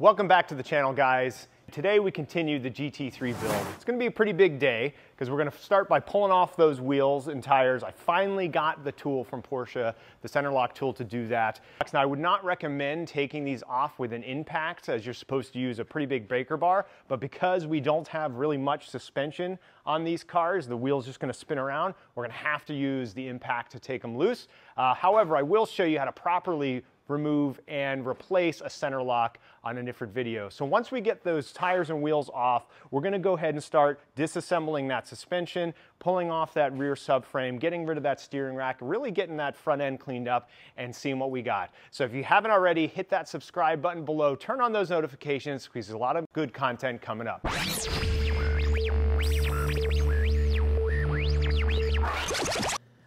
Welcome back to the channel, guys. Today we continue the GT3 build. It's gonna be a pretty big day because we're gonna start by pulling off those wheels and tires. I finally got the tool from Porsche, the center lock tool to do that. Now I would not recommend taking these off with an impact as you're supposed to use a pretty big breaker bar, but because we don't have really much suspension on these cars, the wheel's just gonna spin around. We're gonna have to use the impact to take them loose. Uh, however, I will show you how to properly remove and replace a center lock on a different video. So once we get those tires and wheels off, we're gonna go ahead and start disassembling that suspension, pulling off that rear subframe, getting rid of that steering rack, really getting that front end cleaned up and seeing what we got. So if you haven't already, hit that subscribe button below, turn on those notifications because there's a lot of good content coming up.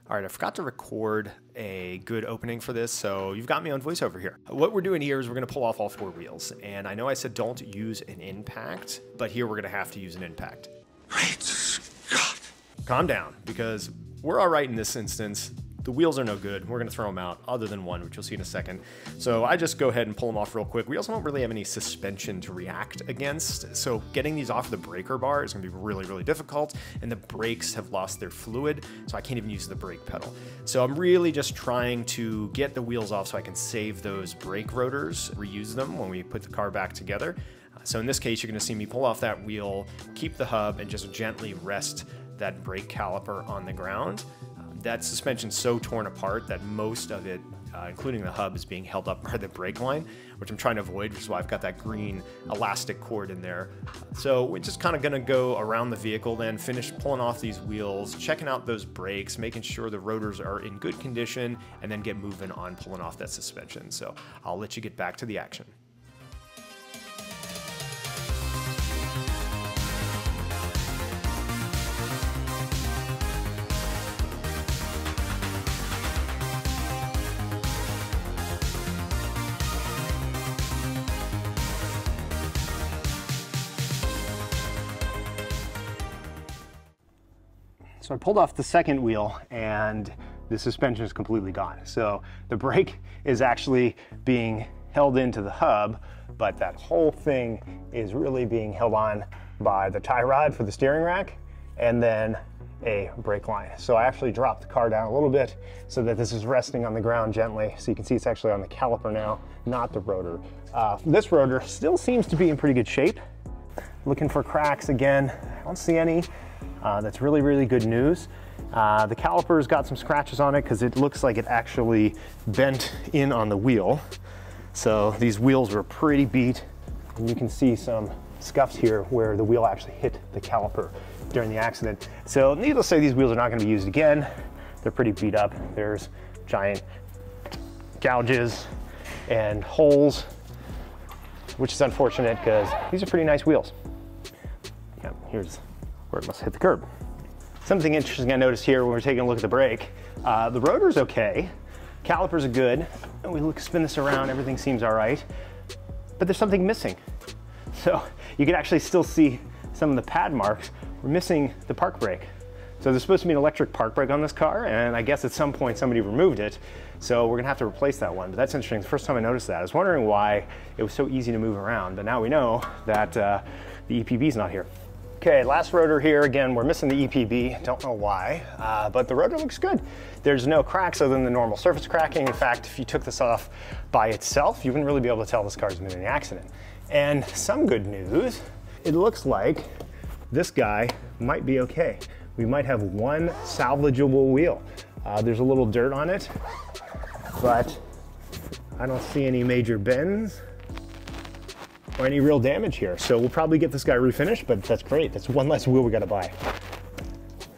All right, I forgot to record a good opening for this, so you've got me on voiceover here. What we're doing here is we're gonna pull off all four wheels, and I know I said don't use an impact, but here we're gonna have to use an impact. Great Scott! Calm down, because we're all right in this instance. The wheels are no good. We're gonna throw them out, other than one, which you'll see in a second. So I just go ahead and pull them off real quick. We also don't really have any suspension to react against. So getting these off the breaker bar is gonna be really, really difficult. And the brakes have lost their fluid, so I can't even use the brake pedal. So I'm really just trying to get the wheels off so I can save those brake rotors, reuse them when we put the car back together. So in this case, you're gonna see me pull off that wheel, keep the hub, and just gently rest that brake caliper on the ground that suspension's so torn apart that most of it, uh, including the hub, is being held up by the brake line, which I'm trying to avoid, which is why I've got that green elastic cord in there. So we're just kind of gonna go around the vehicle then, finish pulling off these wheels, checking out those brakes, making sure the rotors are in good condition, and then get moving on pulling off that suspension. So I'll let you get back to the action. So I pulled off the second wheel and the suspension is completely gone. So the brake is actually being held into the hub, but that whole thing is really being held on by the tie rod for the steering rack and then a brake line. So I actually dropped the car down a little bit so that this is resting on the ground gently. So you can see it's actually on the caliper now, not the rotor. Uh, this rotor still seems to be in pretty good shape. Looking for cracks again, I don't see any. Uh, that's really, really good news. Uh, the caliper's got some scratches on it because it looks like it actually bent in on the wheel. So these wheels were pretty beat. And you can see some scuffs here where the wheel actually hit the caliper during the accident. So needless to say, these wheels are not gonna be used again. They're pretty beat up. There's giant gouges and holes, which is unfortunate because these are pretty nice wheels. Yeah, here's where it must hit the curb. Something interesting I noticed here when we're taking a look at the brake, uh, the rotor's okay, calipers are good, and we look, spin this around, everything seems all right, but there's something missing. So you can actually still see some of the pad marks. We're missing the park brake. So there's supposed to be an electric park brake on this car, and I guess at some point somebody removed it. So we're gonna have to replace that one. But that's interesting, the first time I noticed that. I was wondering why it was so easy to move around, but now we know that uh, the EPB's not here. Okay, last rotor here. Again, we're missing the EPB. Don't know why, uh, but the rotor looks good. There's no cracks other than the normal surface cracking. In fact, if you took this off by itself, you wouldn't really be able to tell this car's been in an accident. And some good news, it looks like this guy might be okay. We might have one salvageable wheel. Uh, there's a little dirt on it, but I don't see any major bends or any real damage here. So we'll probably get this guy refinished, but that's great. That's one less wheel we gotta buy.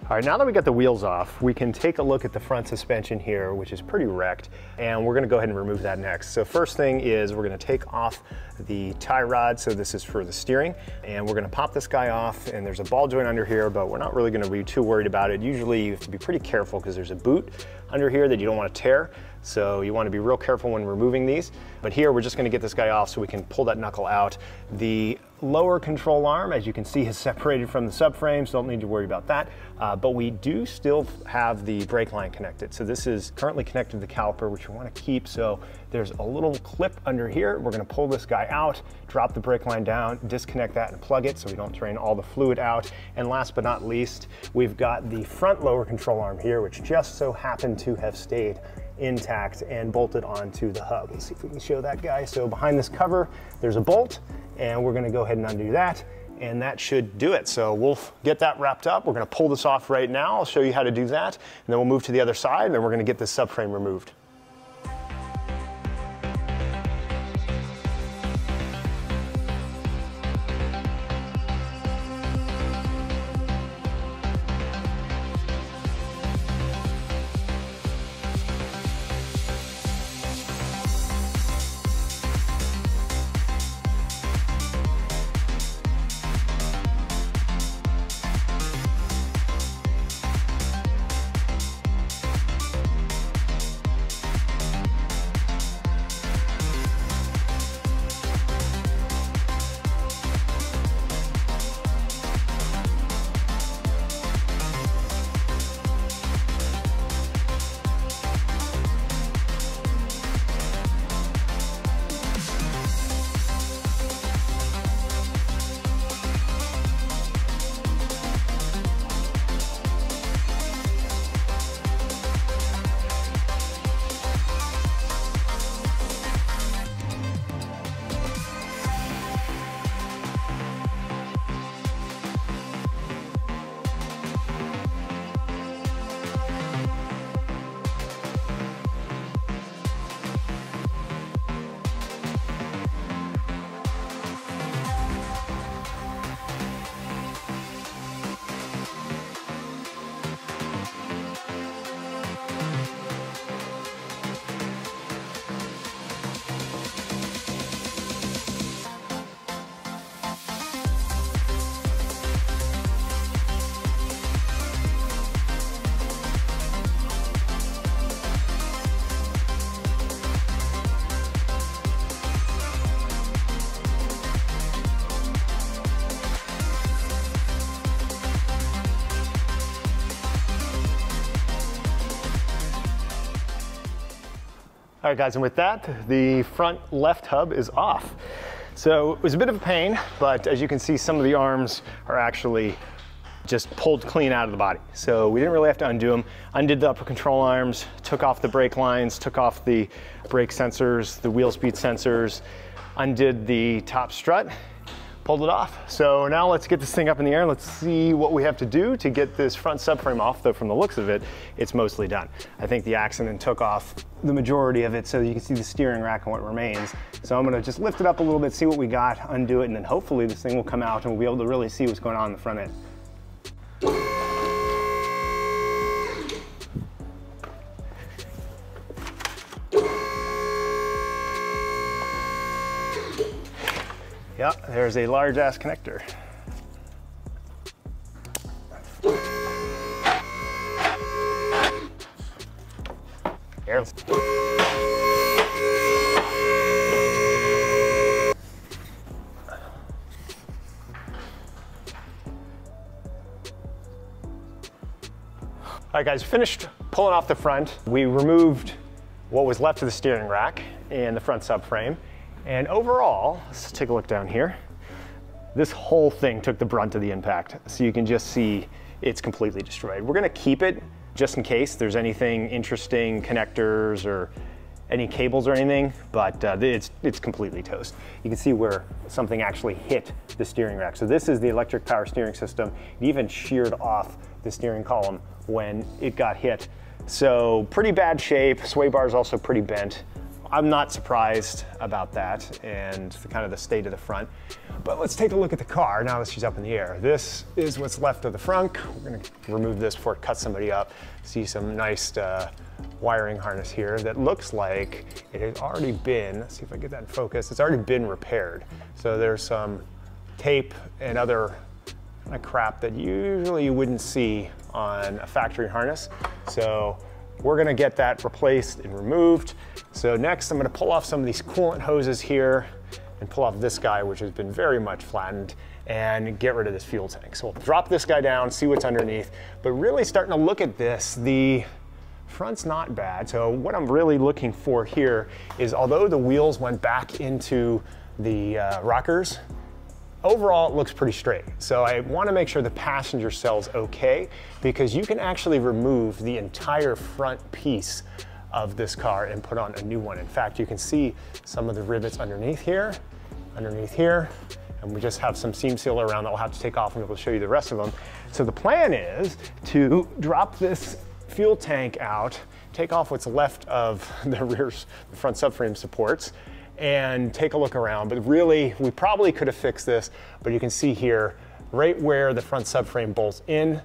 All right, now that we got the wheels off, we can take a look at the front suspension here, which is pretty wrecked, and we're gonna go ahead and remove that next. So first thing is we're gonna take off the tie rod, so this is for the steering, and we're gonna pop this guy off, and there's a ball joint under here, but we're not really gonna be too worried about it. Usually you have to be pretty careful because there's a boot under here that you don't wanna tear, So you want to be real careful when removing these. But here we're just going to get this guy off so we can pull that knuckle out. The lower control arm, as you can see, is separated from the subframe, so don't need to worry about that. Uh, but we do still have the brake line connected. So this is currently connected to the caliper, which we want to keep. So there's a little clip under here. We're going to pull this guy out, drop the brake line down, disconnect that and plug it so we don't drain all the fluid out. And last but not least, we've got the front lower control arm here, which just so happened to have stayed intact and bolted onto the hub. Let's see if we can show that guy. So behind this cover, there's a bolt and we're gonna go ahead and undo that and that should do it. So we'll get that wrapped up. We're gonna pull this off right now. I'll show you how to do that and then we'll move to the other side and then we're gonna get this subframe removed. All right guys, and with that, the front left hub is off. So it was a bit of a pain, but as you can see, some of the arms are actually just pulled clean out of the body. So we didn't really have to undo them. Undid the upper control arms, took off the brake lines, took off the brake sensors, the wheel speed sensors, undid the top strut, pulled it off. So now let's get this thing up in the air. Let's see what we have to do to get this front subframe off, though from the looks of it, it's mostly done. I think the accident took off the majority of it so you can see the steering rack and what remains. So I'm gonna just lift it up a little bit, see what we got, undo it, and then hopefully this thing will come out and we'll be able to really see what's going on in the front end. There's a large ass connector. Here. All right guys, finished pulling off the front. We removed what was left of the steering rack and the front subframe. And overall, let's take a look down here. This whole thing took the brunt of the impact. So you can just see it's completely destroyed. We're gonna keep it just in case there's anything interesting, connectors or any cables or anything, but uh, it's, it's completely toast. You can see where something actually hit the steering rack. So this is the electric power steering system. It even sheared off the steering column when it got hit. So pretty bad shape. Sway bar is also pretty bent. I'm not surprised about that and the kind of the state of the front. But let's take a look at the car now that she's up in the air. This is what's left of the frunk. We're gonna remove this before it cuts somebody up. See some nice uh, wiring harness here that looks like it has already been, let's see if I get that in focus, it's already been repaired. So there's some tape and other kind of crap that usually you wouldn't see on a factory harness. So we're gonna get that replaced and removed. So next I'm gonna pull off some of these coolant hoses here and pull off this guy, which has been very much flattened and get rid of this fuel tank. So we'll drop this guy down, see what's underneath, but really starting to look at this, the front's not bad. So what I'm really looking for here is although the wheels went back into the uh, rockers, overall it looks pretty straight. So I wanna make sure the passenger cell's okay because you can actually remove the entire front piece of this car and put on a new one. In fact, you can see some of the rivets underneath here, underneath here, and we just have some seam sealer around that we'll have to take off and we'll show you the rest of them. So the plan is to drop this fuel tank out, take off what's left of the rear, the front subframe supports, and take a look around. But really, we probably could have fixed this, but you can see here, right where the front subframe bolts in,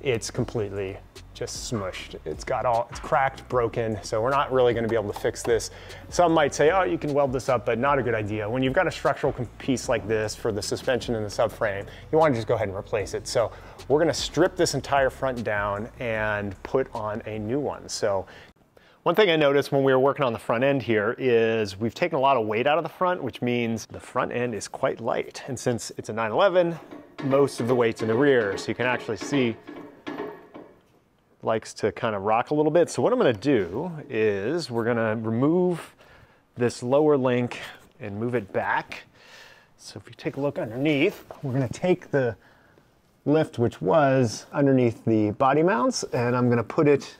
it's completely just smushed. It's got all, it's cracked, broken, so we're not really gonna be able to fix this. Some might say, oh, you can weld this up, but not a good idea. When you've got a structural piece like this for the suspension and the subframe, you wanna just go ahead and replace it. So we're gonna strip this entire front down and put on a new one. So one thing I noticed when we were working on the front end here is we've taken a lot of weight out of the front, which means the front end is quite light. And since it's a 911, most of the weight's in the rear, so you can actually see likes to kind of rock a little bit. So what I'm gonna do is we're gonna remove this lower link and move it back. So if you take a look underneath, we're gonna take the lift, which was underneath the body mounts, and I'm gonna put it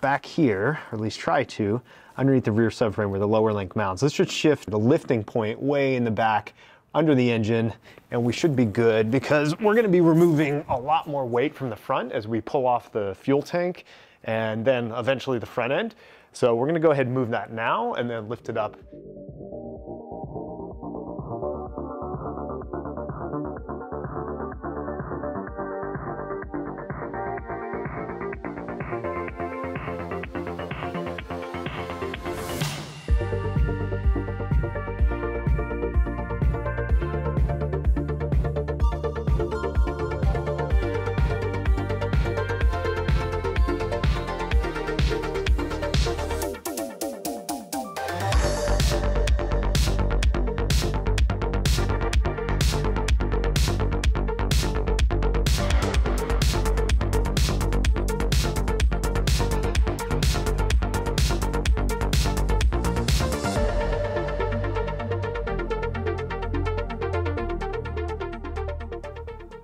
back here, or at least try to, underneath the rear subframe where the lower link mounts. This should shift the lifting point way in the back under the engine and we should be good because we're gonna be removing a lot more weight from the front as we pull off the fuel tank and then eventually the front end. So we're gonna go ahead and move that now and then lift it up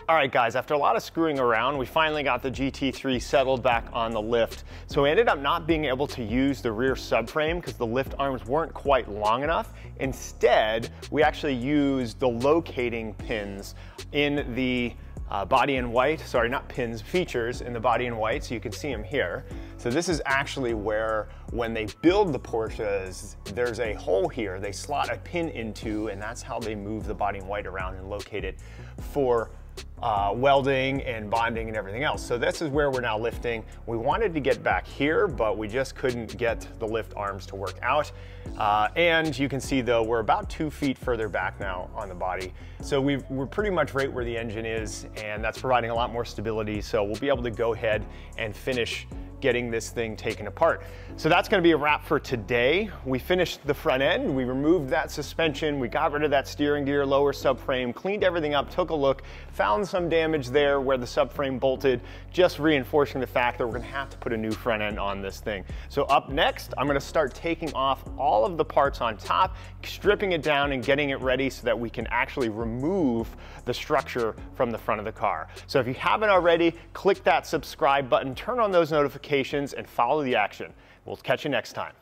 All right, guys, after a lot of screwing around, we finally got the GT3 settled back on the lift. So we ended up not being able to use the rear subframe because the lift arms weren't quite long enough. Instead, we actually used the locating pins in the uh, body in white, sorry, not pins, features in the body in white, so you can see them here. So this is actually where, when they build the Porsches, there's a hole here they slot a pin into, and that's how they move the body in white around and locate it for uh, welding and bonding and everything else. So this is where we're now lifting. We wanted to get back here, but we just couldn't get the lift arms to work out. Uh, and you can see though, we're about two feet further back now on the body. So we are pretty much right where the engine is and that's providing a lot more stability. So we'll be able to go ahead and finish getting this thing taken apart. So that's gonna be a wrap for today. We finished the front end, we removed that suspension, we got rid of that steering gear, lower subframe, cleaned everything up, took a look, found some damage there where the subframe bolted, just reinforcing the fact that we're gonna have to put a new front end on this thing. So up next, I'm gonna start taking off all of the parts on top, stripping it down and getting it ready so that we can actually remove the structure from the front of the car. So if you haven't already, click that subscribe button, turn on those notifications, and follow the action. We'll catch you next time.